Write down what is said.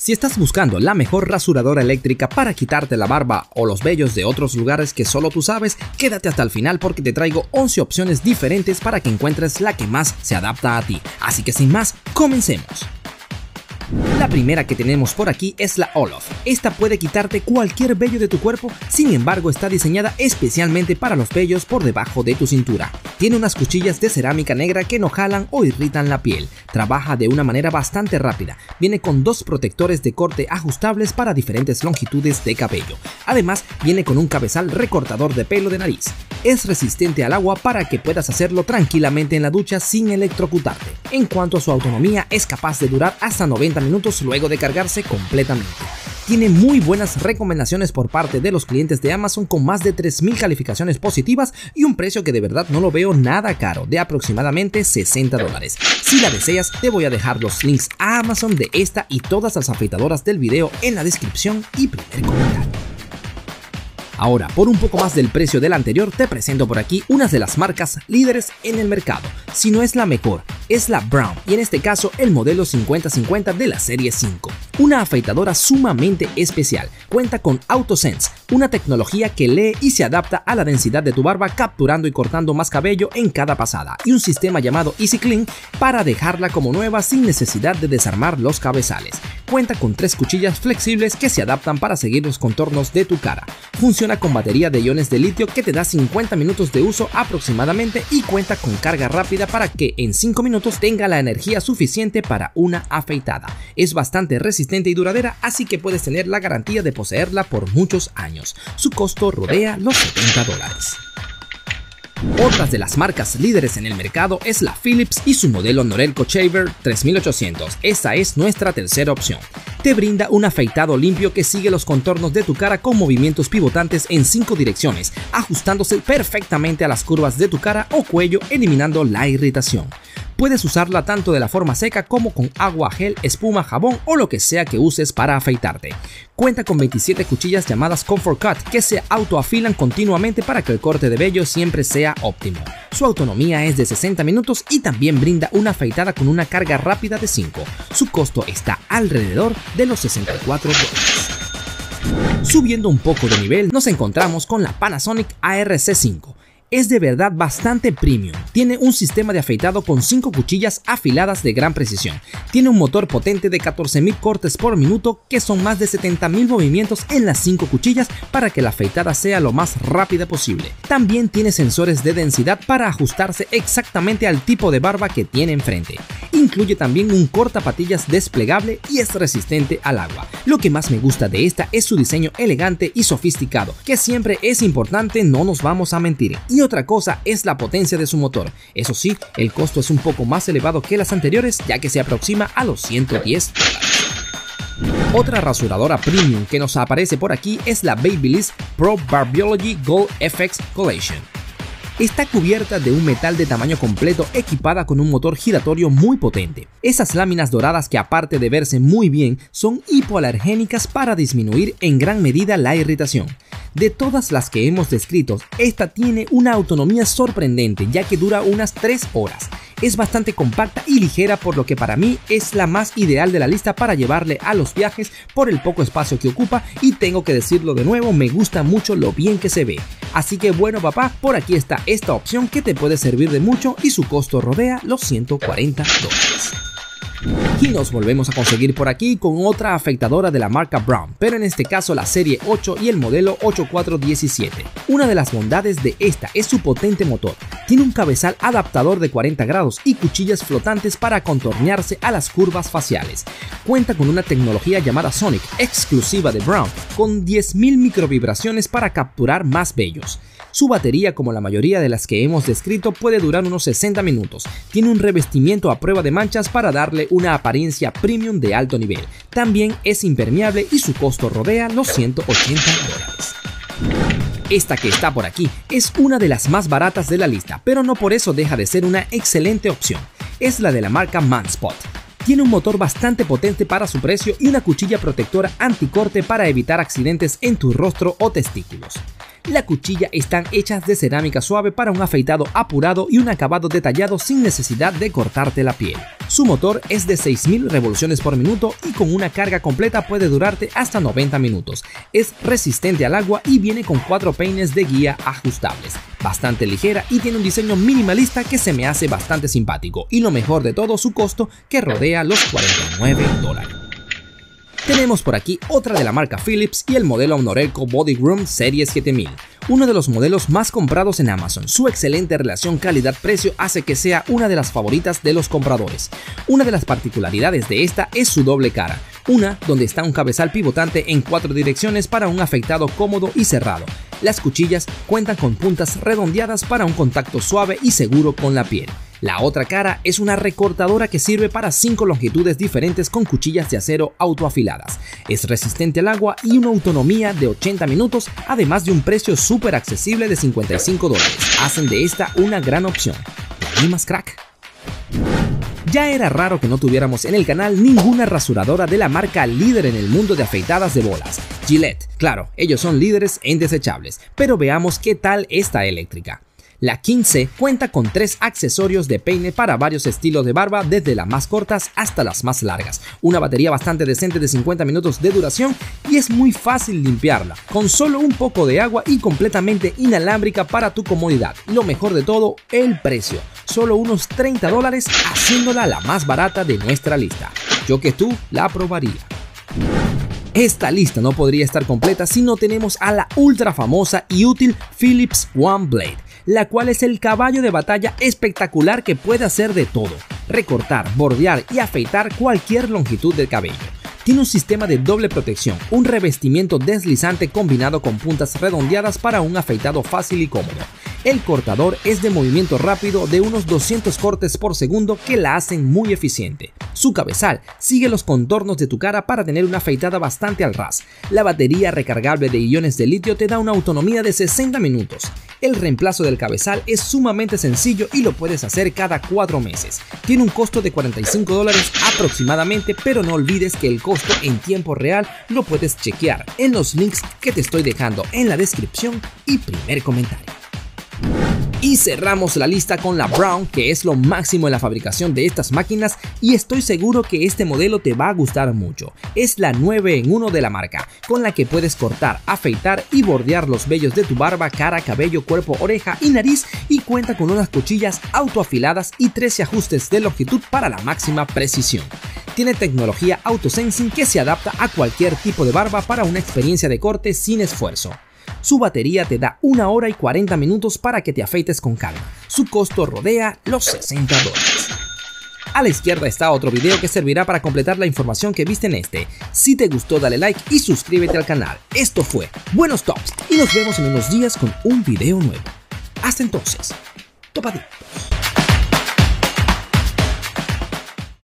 Si estás buscando la mejor rasuradora eléctrica para quitarte la barba o los vellos de otros lugares que solo tú sabes, quédate hasta el final porque te traigo 11 opciones diferentes para que encuentres la que más se adapta a ti. Así que sin más, comencemos. La primera que tenemos por aquí es la Olof. Esta puede quitarte cualquier vello de tu cuerpo, sin embargo está diseñada especialmente para los vellos por debajo de tu cintura. Tiene unas cuchillas de cerámica negra que no jalan o irritan la piel. Trabaja de una manera bastante rápida. Viene con dos protectores de corte ajustables para diferentes longitudes de cabello. Además, viene con un cabezal recortador de pelo de nariz. Es resistente al agua para que puedas hacerlo tranquilamente en la ducha sin electrocutarte. En cuanto a su autonomía, es capaz de durar hasta 90 minutos luego de cargarse completamente. Tiene muy buenas recomendaciones por parte de los clientes de Amazon con más de 3.000 calificaciones positivas y un precio que de verdad no lo veo nada caro, de aproximadamente 60 dólares. Si la deseas, te voy a dejar los links a Amazon de esta y todas las afeitadoras del video en la descripción y primer comentario. Ahora, por un poco más del precio del anterior, te presento por aquí unas de las marcas líderes en el mercado. Si no es la mejor, es la Brown y en este caso el modelo 5050 de la serie 5. Una afeitadora sumamente especial. Cuenta con AutoSense, una tecnología que lee y se adapta a la densidad de tu barba capturando y cortando más cabello en cada pasada y un sistema llamado Easy Clean para dejarla como nueva sin necesidad de desarmar los cabezales. Cuenta con tres cuchillas flexibles que se adaptan para seguir los contornos de tu cara. Funciona con batería de iones de litio que te da 50 minutos de uso aproximadamente y cuenta con carga rápida para que en 5 minutos tenga la energía suficiente para una afeitada. Es bastante resistente y duradera, así que puedes tener la garantía de poseerla por muchos años. Su costo rodea los 70 dólares. Otras de las marcas líderes en el mercado es la Philips y su modelo Norelco Shaver 3800. Esa es nuestra tercera opción. Te brinda un afeitado limpio que sigue los contornos de tu cara con movimientos pivotantes en 5 direcciones, ajustándose perfectamente a las curvas de tu cara o cuello, eliminando la irritación. Puedes usarla tanto de la forma seca como con agua, gel, espuma, jabón o lo que sea que uses para afeitarte. Cuenta con 27 cuchillas llamadas Comfort Cut que se autoafilan continuamente para que el corte de vello siempre sea óptimo. Su autonomía es de 60 minutos y también brinda una afeitada con una carga rápida de 5. Su costo está alrededor de los 64 dólares. Subiendo un poco de nivel, nos encontramos con la Panasonic ARC5 es de verdad bastante premium. Tiene un sistema de afeitado con 5 cuchillas afiladas de gran precisión. Tiene un motor potente de 14.000 cortes por minuto que son más de 70.000 movimientos en las 5 cuchillas para que la afeitada sea lo más rápida posible. También tiene sensores de densidad para ajustarse exactamente al tipo de barba que tiene enfrente. Incluye también un cortapatillas desplegable y es resistente al agua. Lo que más me gusta de esta es su diseño elegante y sofisticado, que siempre es importante, no nos vamos a mentir. Y otra cosa es la potencia de su motor. Eso sí, el costo es un poco más elevado que las anteriores, ya que se aproxima a los 110 dólares. Otra rasuradora premium que nos aparece por aquí es la Babyliss Pro Barbiology Gold FX Collection. Está cubierta de un metal de tamaño completo equipada con un motor giratorio muy potente. Esas láminas doradas que aparte de verse muy bien son hipoalergénicas para disminuir en gran medida la irritación. De todas las que hemos descrito, esta tiene una autonomía sorprendente ya que dura unas 3 horas es bastante compacta y ligera por lo que para mí es la más ideal de la lista para llevarle a los viajes por el poco espacio que ocupa y tengo que decirlo de nuevo, me gusta mucho lo bien que se ve. Así que bueno papá, por aquí está esta opción que te puede servir de mucho y su costo rodea los 140 dólares. Y nos volvemos a conseguir por aquí con otra afectadora de la marca Brown, pero en este caso la serie 8 y el modelo 8417. Una de las bondades de esta es su potente motor. Tiene un cabezal adaptador de 40 grados y cuchillas flotantes para contornearse a las curvas faciales. Cuenta con una tecnología llamada Sonic, exclusiva de Brown, con 10.000 microvibraciones para capturar más vellos. Su batería, como la mayoría de las que hemos descrito, puede durar unos 60 minutos. Tiene un revestimiento a prueba de manchas para darle una apariencia premium de alto nivel. También es impermeable y su costo rodea los 180 dólares. Esta que está por aquí es una de las más baratas de la lista, pero no por eso deja de ser una excelente opción. Es la de la marca Manspot. Tiene un motor bastante potente para su precio y una cuchilla protectora anticorte para evitar accidentes en tu rostro o testículos. La cuchilla están hechas de cerámica suave para un afeitado apurado y un acabado detallado sin necesidad de cortarte la piel. Su motor es de 6000 revoluciones por minuto y con una carga completa puede durarte hasta 90 minutos. Es resistente al agua y viene con cuatro peines de guía ajustables. Bastante ligera y tiene un diseño minimalista que se me hace bastante simpático. Y lo mejor de todo, su costo que rodea los 49 dólares. Tenemos por aquí otra de la marca Philips y el modelo Honoreco Body Groom Serie 7000, uno de los modelos más comprados en Amazon. Su excelente relación calidad-precio hace que sea una de las favoritas de los compradores. Una de las particularidades de esta es su doble cara, una donde está un cabezal pivotante en cuatro direcciones para un afeitado cómodo y cerrado. Las cuchillas cuentan con puntas redondeadas para un contacto suave y seguro con la piel. La otra cara es una recortadora que sirve para cinco longitudes diferentes con cuchillas de acero autoafiladas. Es resistente al agua y una autonomía de 80 minutos, además de un precio súper accesible de 55 dólares. Hacen de esta una gran opción. ¿Y más crack? Ya era raro que no tuviéramos en el canal ninguna rasuradora de la marca líder en el mundo de afeitadas de bolas, Gillette. Claro, ellos son líderes en desechables, pero veamos qué tal esta eléctrica. La 15 cuenta con tres accesorios de peine para varios estilos de barba, desde las más cortas hasta las más largas. Una batería bastante decente de 50 minutos de duración y es muy fácil limpiarla, con solo un poco de agua y completamente inalámbrica para tu comodidad. Lo mejor de todo, el precio. Solo unos 30 dólares haciéndola la más barata de nuestra lista. Yo que tú la probaría. Esta lista no podría estar completa si no tenemos a la ultra famosa y útil Philips One Blade la cual es el caballo de batalla espectacular que puede hacer de todo, recortar, bordear y afeitar cualquier longitud del cabello. Tiene un sistema de doble protección, un revestimiento deslizante combinado con puntas redondeadas para un afeitado fácil y cómodo. El cortador es de movimiento rápido de unos 200 cortes por segundo que la hacen muy eficiente. Su cabezal sigue los contornos de tu cara para tener una afeitada bastante al ras. La batería recargable de iones de litio te da una autonomía de 60 minutos. El reemplazo del cabezal es sumamente sencillo y lo puedes hacer cada 4 meses. Tiene un costo de 45 dólares aproximadamente, pero no olvides que el costo en tiempo real lo puedes chequear en los links que te estoy dejando en la descripción y primer comentario. Y cerramos la lista con la Brown, que es lo máximo en la fabricación de estas máquinas y estoy seguro que este modelo te va a gustar mucho. Es la 9 en 1 de la marca, con la que puedes cortar, afeitar y bordear los vellos de tu barba, cara, cabello, cuerpo, oreja y nariz y cuenta con unas cuchillas autoafiladas y 13 ajustes de longitud para la máxima precisión. Tiene tecnología autosensing que se adapta a cualquier tipo de barba para una experiencia de corte sin esfuerzo. Su batería te da una hora y 40 minutos para que te afeites con calma. Su costo rodea los 60 dólares. A la izquierda está otro video que servirá para completar la información que viste en este. Si te gustó dale like y suscríbete al canal. Esto fue Buenos Tops y nos vemos en unos días con un video nuevo. Hasta entonces, topadito.